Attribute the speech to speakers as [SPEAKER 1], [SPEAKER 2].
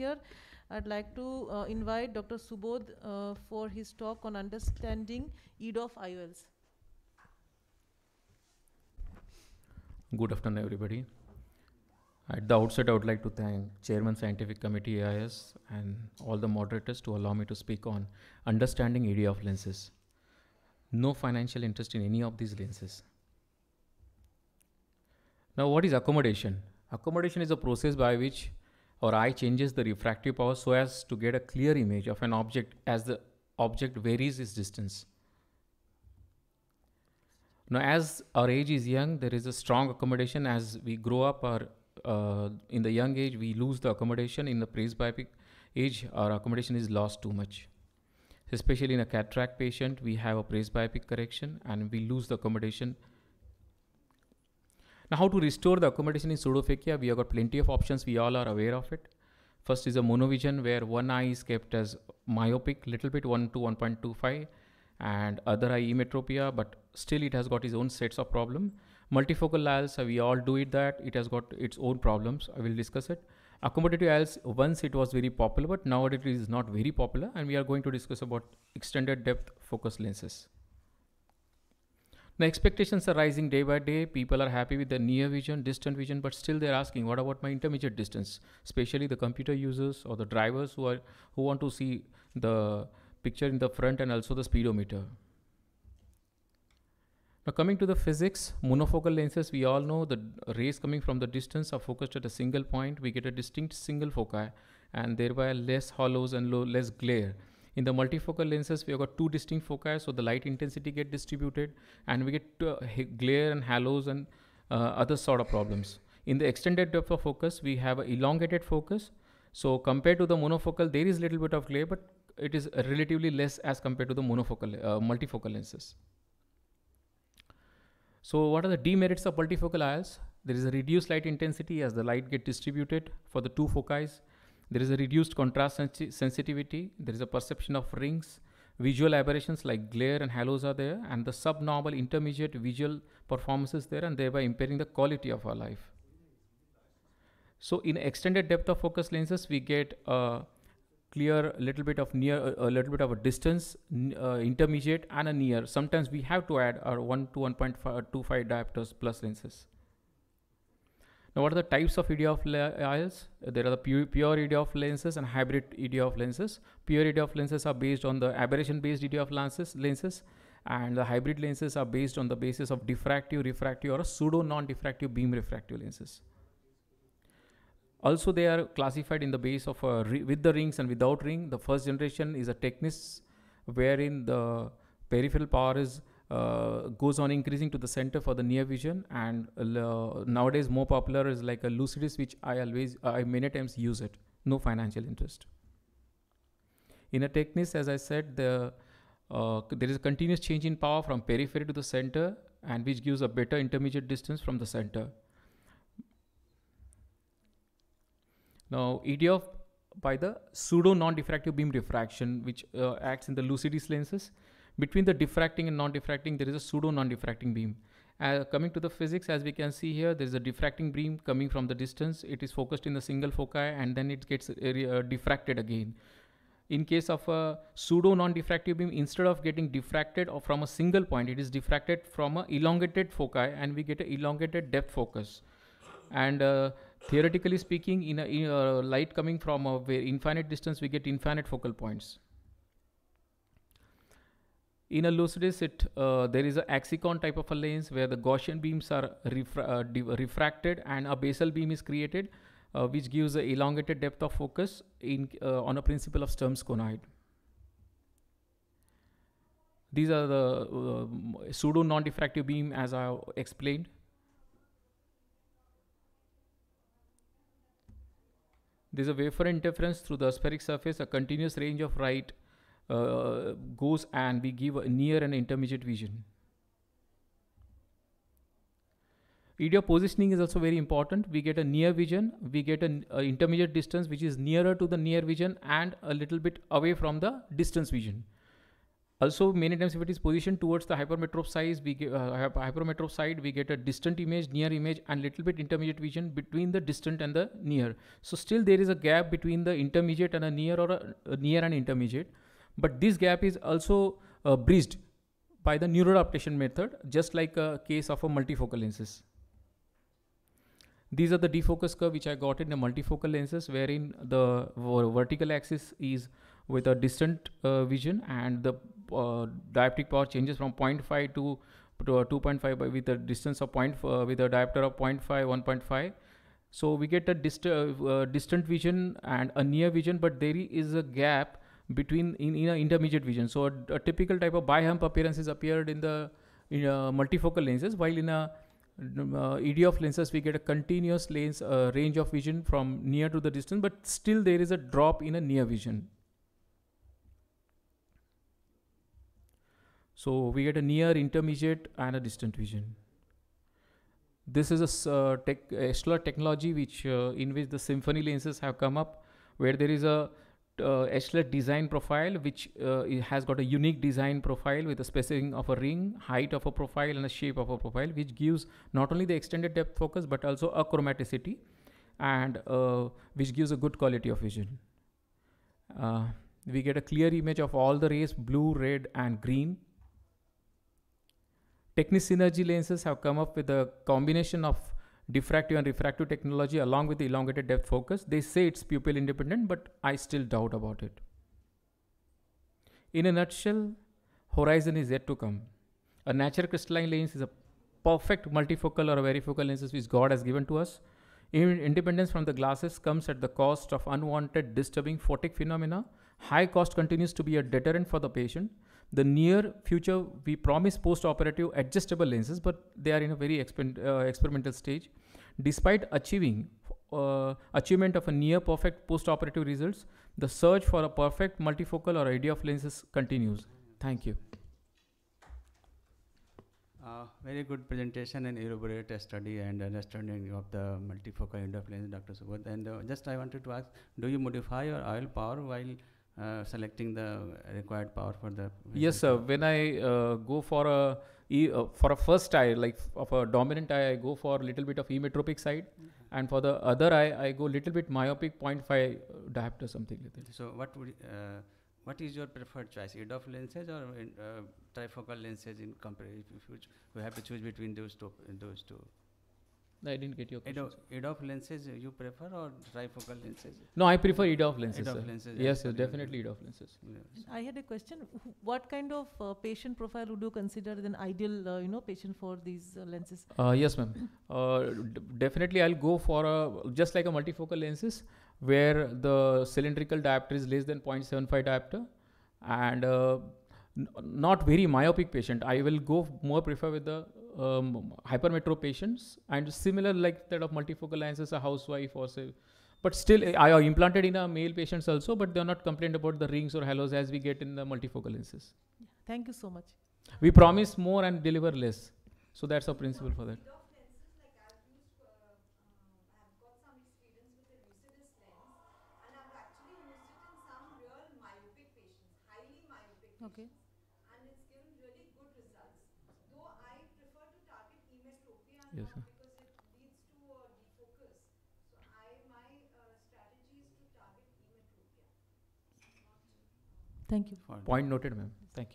[SPEAKER 1] here. I'd like to uh, invite Dr. Subodh uh, for his talk on understanding EDOF IOLs.
[SPEAKER 2] Good afternoon, everybody. At the outset, I would like to thank Chairman Scientific Committee AIS and all the moderators to allow me to speak on understanding EDOF lenses. No financial interest in any of these lenses. Now, what is accommodation? Accommodation is a process by which our eye changes the refractive power so as to get a clear image of an object as the object varies its distance. Now, as our age is young, there is a strong accommodation. As we grow up, or uh, in the young age, we lose the accommodation. In the presbyopic age, our accommodation is lost too much. Especially in a cataract patient, we have a presbyopic correction and we lose the accommodation now, how to restore the accommodation in pseudophakia? We have got plenty of options. We all are aware of it. First is a monovision where one eye is kept as myopic, little bit 1 to 1.25 and other eye emmetropia, but still it has got its own sets of problem. Multifocal uh, we all do it that, it has got its own problems. I will discuss it. Accommodative IOLs, once it was very popular, but nowadays it is not very popular and we are going to discuss about extended depth focus lenses. The expectations are rising day by day. People are happy with the near vision, distant vision, but still they're asking, what about my intermediate distance? Especially the computer users or the drivers who are who want to see the picture in the front and also the speedometer. Now coming to the physics, monofocal lenses, we all know the rays coming from the distance are focused at a single point. We get a distinct single foci and thereby less halos and low, less glare. In the multifocal lenses, we have got two distinct foci, so the light intensity get distributed, and we get uh, glare and halos and uh, other sort of problems. In the extended depth of focus, we have an elongated focus. So compared to the monofocal, there is little bit of glare, but it is relatively less as compared to the monofocal, uh, multifocal lenses. So what are the demerits of multifocal IOLs? There is a reduced light intensity as the light get distributed for the two foci. There is a reduced contrast sensi sensitivity. There is a perception of rings. Visual aberrations like glare and halos are there, and the subnormal intermediate visual performances there, and thereby impairing the quality of our life. So, in extended depth of focus lenses, we get a clear little bit of near, a little bit of a distance, uh, intermediate, and a near. Sometimes we have to add our 1 to 1.25 diopters plus lenses. Now, what are the types of EDOF IOLs? There are the pure, pure EDOF lenses and hybrid EDOF lenses. Pure EDOF lenses are based on the aberration-based EDOF lenses, lenses, and the hybrid lenses are based on the basis of diffractive, refractive, or pseudo non-diffractive beam refractive lenses. Also, they are classified in the base of uh, with the rings and without ring. The first generation is a Tecnis, wherein the peripheral power is uh, goes on increasing to the center for the near vision. And uh, nowadays more popular is like a lucidis which i always i many times use it. No financial interest. In a Tecnis as i said the uh, there is a continuous change in power from periphery to the center and which gives a better intermediate distance from the center. Now edf by the pseudo non-diffractive beam refraction which uh, acts in the lucidis lenses between the diffracting and non-diffracting, there is a pseudo non-diffracting beam. Uh, coming to the physics, as we can see here, there is a diffracting beam coming from the distance. It is focused in the single foci and then it gets uh, uh, diffracted again. In case of a pseudo non-diffractive beam, instead of getting diffracted or from a single point, it is diffracted from a elongated foci and we get an elongated depth focus. And uh, theoretically speaking, in a, in a light coming from a infinite distance, we get infinite focal points. In a lucidis, it, uh, there is an axicon type of a lens where the Gaussian beams are refra uh, refracted and a Bessel beam is created, uh, which gives an elongated depth of focus in, uh, on a principle of Sturm's conoid. These are the uh, pseudo non-diffractive beam as I explained. There is a wafer interference through the spheric surface, a continuous range of light uh, goes and we give a near and intermediate vision. EDOF positioning is also very important. We get a near vision, we get an intermediate distance which is nearer to the near vision and a little bit away from the distance vision. Also, many times if it is positioned towards the hypermetrop size, we get, uh, side, we get a distant image, near image, and little bit intermediate vision between the distant and the near. So still there is a gap between the intermediate and a near or a, a near and intermediate, but this gap is also uh, bridged by the neuroadaptation method, just like a case of a multifocal lenses. These are the defocus curve which I got in the multifocal lenses, wherein the vertical axis is with a distant uh, vision and the uh, dioptric power changes from 0.5 to, to uh, 2.5 by with a distance of point uh, with a diopter of 0.5 1.5 so we get a dist- uh, distant vision and a near vision but there is a gap between in, in intermediate vision so a, a typical type of bihump appearances appeared in the in multifocal lenses while in a uh, EDOF lenses we get a continuous lens uh, range of vision from near to the distance but still there is a drop in a near vision So we get a near, intermediate, and a distant vision. This is a uh, tech, echelette technology which uh, in which the Symfony lenses have come up, where there is a uh, design profile which uh, has got a unique design profile with a specifying of a ring, height of a profile, and a shape of a profile, which gives not only the extended depth focus but also achromaticity, and uh, which gives a good quality of vision. Uh, we get a clear image of all the rays blue, red, and green Tecnis Synergy lenses have come up with a combination of diffractive and refractive technology along with the elongated depth focus. They say it's pupil independent, but I still doubt about it. In a nutshell, horizon is yet to come. A natural crystalline lens is a perfect multifocal or varifocal lenses which God has given to us. In- independence from the glasses comes at the cost of unwanted disturbing photic phenomena. High cost continues to be a deterrent for the patient. The near future, we promise post-operative adjustable lenses, but they are in a very uh, experimental stage. Despite achieving uh, achievement of a near perfect post-operative results, the search for a perfect multifocal or EDOF lenses continues. Thank you.
[SPEAKER 3] Uh, very good presentation and elaborate study and understanding of the multifocal EDOF lens, Dr. Subodh. And uh, just I wanted to ask, do you modify your IOL power while uh, selecting the required power for the?
[SPEAKER 2] Yes, sir. When I uh, go for a e, uh, for a first eye, like of a dominant eye, I go for a little bit of emmetropic side, and for the other eye, I go little bit myopic 0.5 uh, diopter, something like that.
[SPEAKER 3] So what would uh, what is your preferred choice, EDOF lenses or uh, trifocal lenses in comparison? If you, ch- you have to choose between those two, those two.
[SPEAKER 2] I didn't get your question.
[SPEAKER 3] EDOF, EDOF lenses uh, you prefer or trifocal lenses?
[SPEAKER 2] No, I prefer EDOF lenses.
[SPEAKER 3] EDOF
[SPEAKER 2] sir.
[SPEAKER 3] lenses,
[SPEAKER 2] Yes,
[SPEAKER 3] as
[SPEAKER 2] yes,
[SPEAKER 3] per
[SPEAKER 2] definitely EDOF lenses.
[SPEAKER 3] Yes.
[SPEAKER 1] I had a question. What kind of uh, patient profile would you consider as an ideal, uh, you know, patient for these uh, lenses?
[SPEAKER 2] Uh, yes, ma'am. Uh, d- definitely, I'll go for a just like a multifocal lenses where the cylindrical diopter is less than 0.75 diopter, and uh, n- not very myopic patient. I will go more prefer with the um, hypermetro patients and similar like that of multifocal lenses, a housewife or say. But still, I are implanted in a male patients also, but they are not complained about the rings or halos as we get in the multifocal lenses.
[SPEAKER 1] Thank you so much.
[SPEAKER 2] We promise more and deliver less. So that's our principle for that.
[SPEAKER 1] Okay.
[SPEAKER 2] Yes, sir.
[SPEAKER 1] Thank you.
[SPEAKER 2] Point noted, ma'am. Thank you.